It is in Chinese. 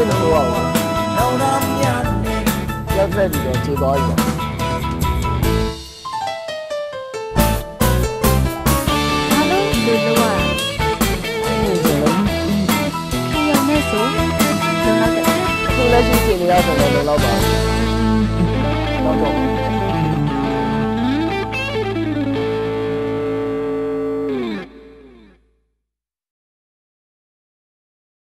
真的多啊！要在里面最多一点。老板，老总。